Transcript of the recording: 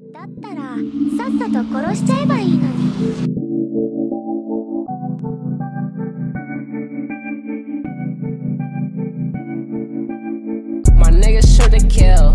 だったらさっさと殺しちゃえばいいのに My niggas shoot to kill.